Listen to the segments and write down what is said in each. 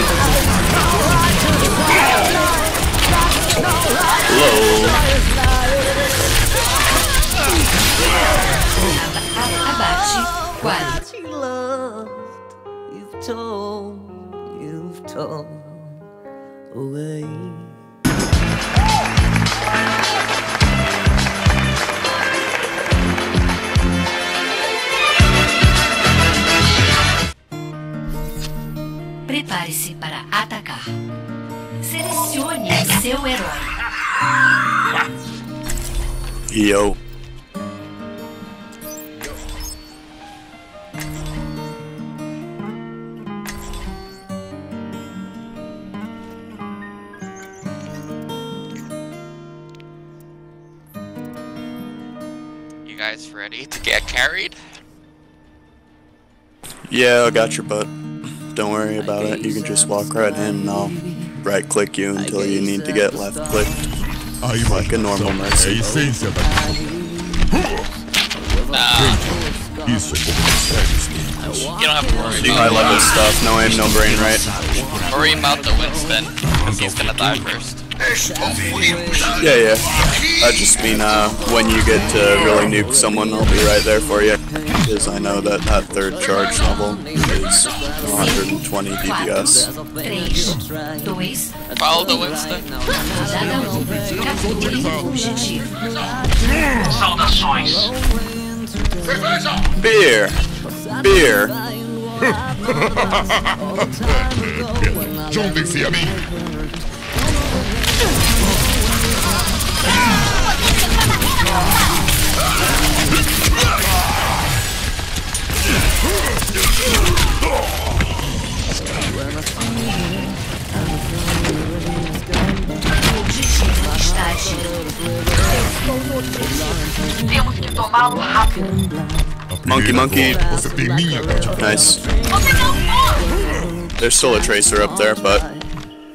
Abate quali. What you loved, you've told, you've told away. Seu herói. Yo. You guys ready to get carried? Yeah, I got your butt. Don't worry about it. You can just walk right in and I'll right click you until you need to get left clicked. Like a normal É a mercy. essência da Isso é como nos velhos tempos. You don't have to worry High about level stuff, no aim, no brain, right? Worry about the Winston, because he's gonna die first. Yeah, yeah. I just mean, uh, when you get to really nuke someone, I'll be right there for you. Because I know that that third charge level is 120 DPS. 3, 2, Follow the Winston. cada. Capture o. Beer! Beer! Juntem-se a mim. O Monkey, monkey. Você tem minha gratidão. Nice. There's still a tracer up there, but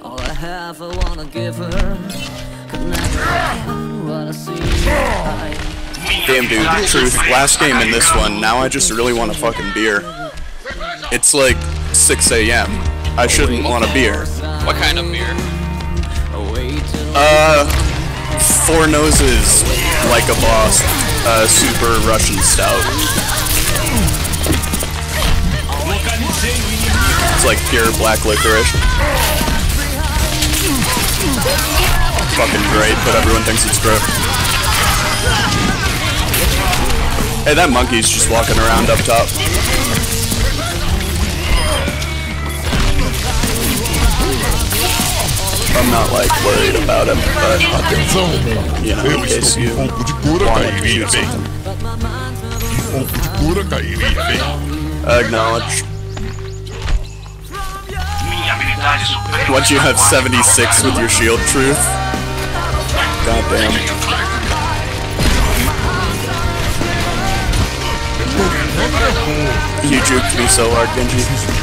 All I have, I wanna give her. Could never find what I see. damn dude, truth. Last game in this one, now I just really want a fucking beer. It's like 6 a.m. I shouldn't want a beer. What kind of beer? Uh, Four Noses, like a boss, uh, super Russian stout. It's like pure black licorice. Fucking great, but everyone thinks it's gross. Hey, that monkey's just walking around up top. I'm not like worried about him, but you know, Eu estou you um pouco de cura wanted to cairia shoot bem. something. Um pouco de cura cairia bem. Acknowledge. Once you have 76 with your shield truth. Goddamn. You juked me so hard, Genji.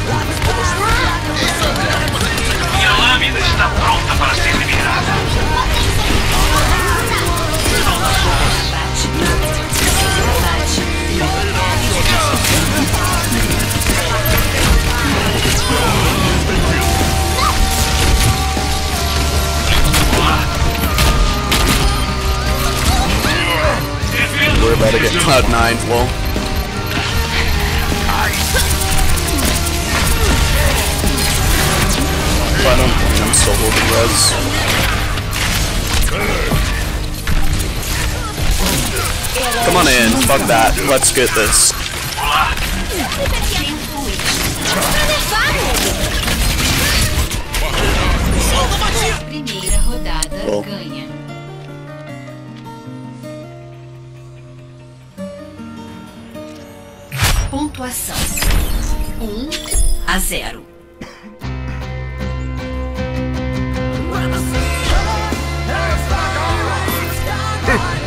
We're about to get Cloud 9, lol. But Holding res. Come on in, fuck that. Let's get this. Primeira rodada Bom. ganha. Pontuação: 1 a 0.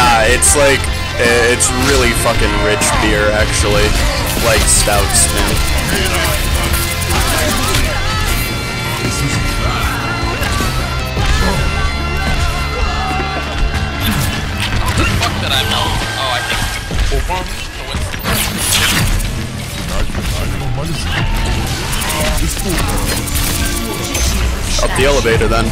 Nah, it's like it's really fucking rich beer actually, like stouts, man. Up the elevator then.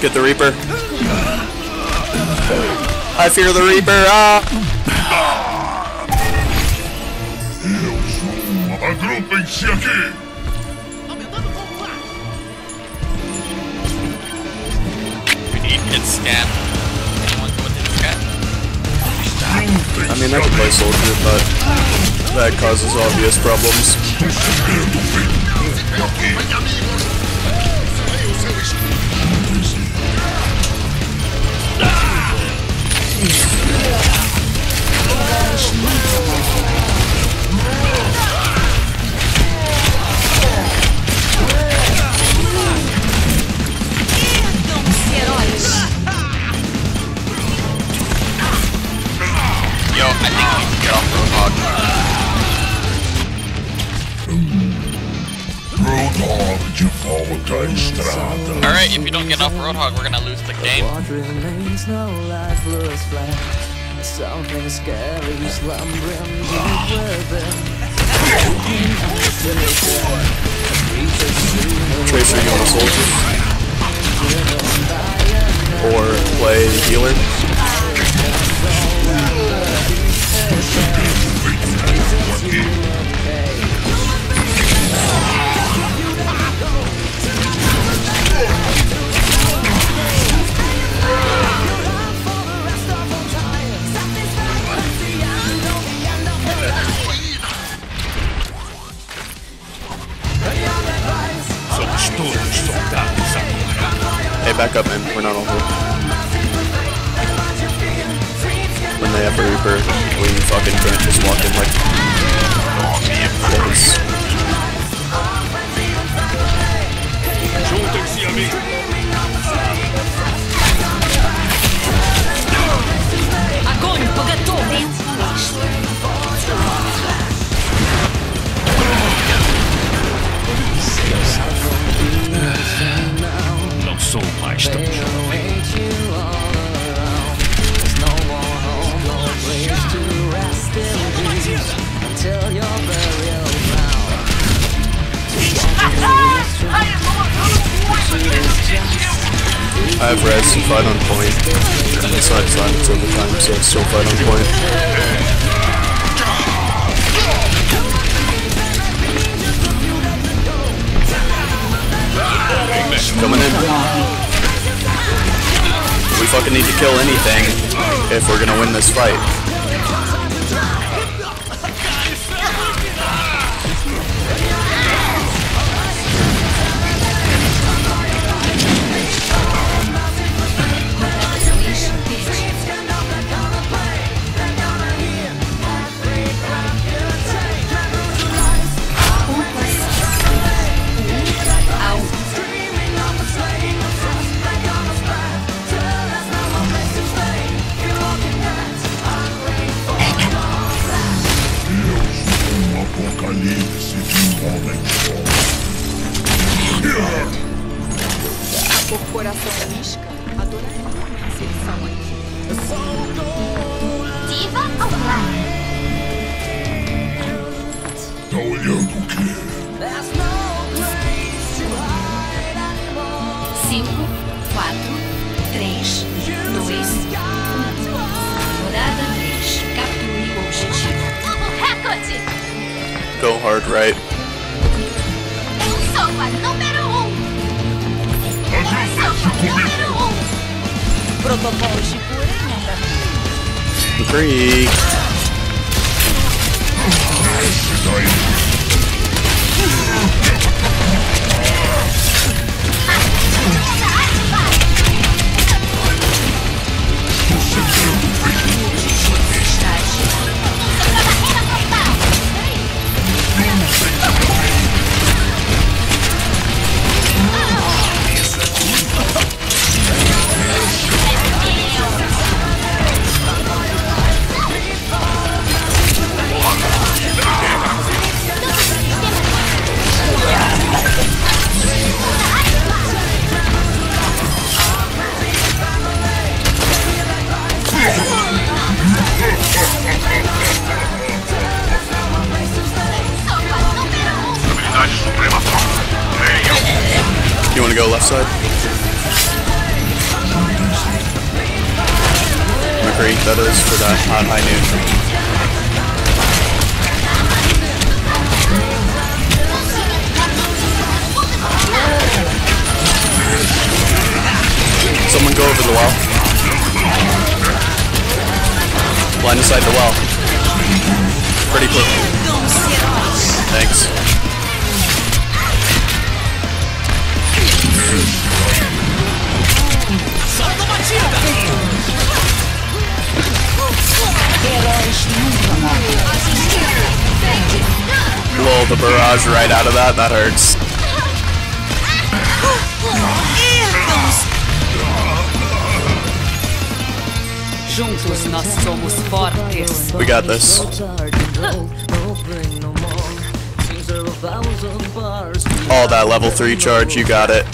Get the Reaper. I fear the Reaper. Ah! Eu sou. Agrupem-se aqui. We need scan. Anyone with scan? I mean, I could play soldier, but that causes obvious problems. Roadhog, we're gonna lose the game. What remains no lifeless flesh Something scary slumbering deep within Tracer, you want a soldier? Or play healer? Hey, back up, man. We're not all here. When they have a Reaper, we fucking can't just walk in like this. Have res and fight on point. And it's not silence over time, so it's still fight on point. Coming in. We fucking need to kill anything if we're gonna win this fight. Só. Corporação Isca adoraria uma inserção aqui. Diva ar. Tá olhando o quê? Cinco, quatro, três, dois, um. Rodada 3. Capture o objetivo. Recorde! Go hard right. Eu sou a número sou a número um! Protocolos de cura want to go left side. McCree, that is for that hot high noon. Someone go over the wall. Blind inside the well. Pretty quick. Thanks. Blow the barrage right out of that, that hurts. Juntos nós somos fortes. We got this. All that level 3 charge, you got it.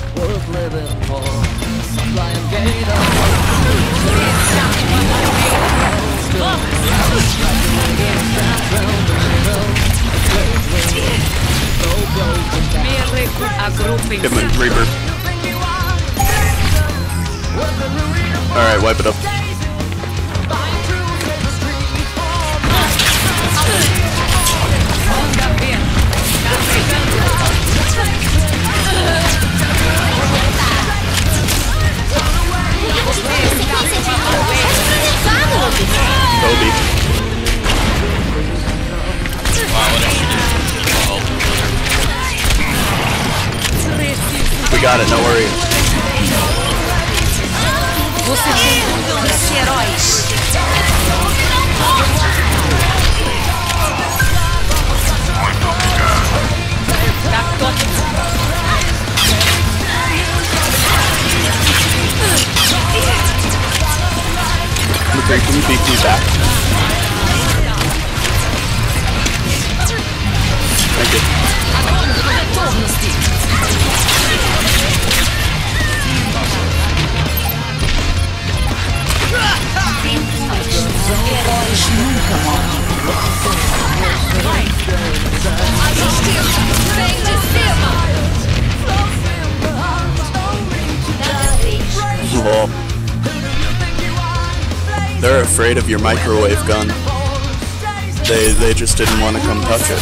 Give him a Reaper. Alright, wipe it up. Got it, no worries. McCree, can you peek me back? Thank you. They're afraid of your microwave gun. They they just didn't want to come touch it.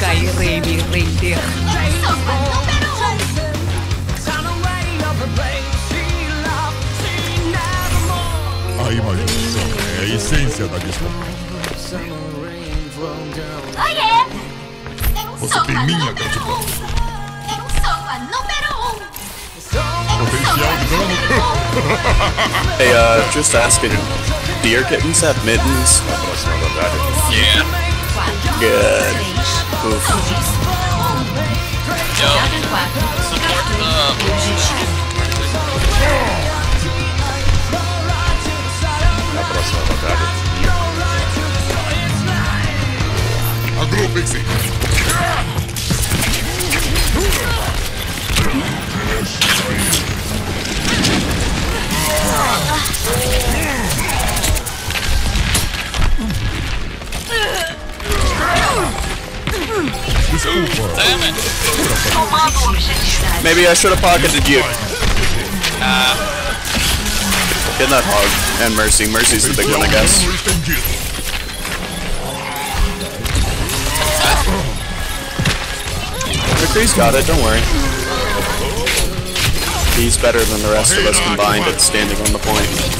cairei me render. A imaginação é a essência da disputa. Oiê! Eu Você Hey, uh, just asking, do your kittens have mittens? yeah. Good. Oof. Yo, support the... Na próxima batalha. Agrupem-se. Desculpa. Damn it. Maybe I should have pocketed you. Uh. Get that hog. And Mercy. Mercy's the big one, I guess. McCree's got it, don't worry. He's better than the rest of us combined at standing on the point.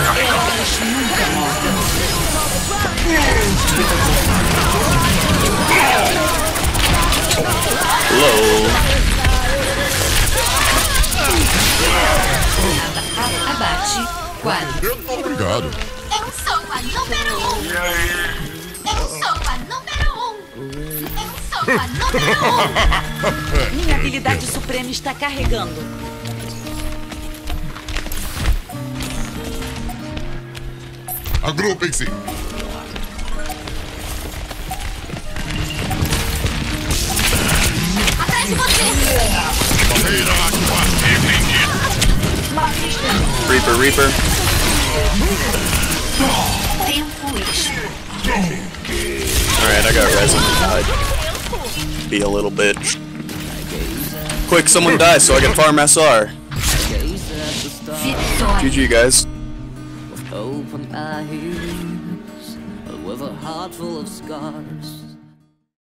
Nunca. Low. Abate quadro. Obrigado. Eu número um. Número um. Número um. Minha habilidade suprema está carregando. De você. Barreira Reaper, Reaper. Alright, I got res on the Be a little bitch. Quick, someone die so I can farm SR. GG, guys. Open eyes with a heart full of scars.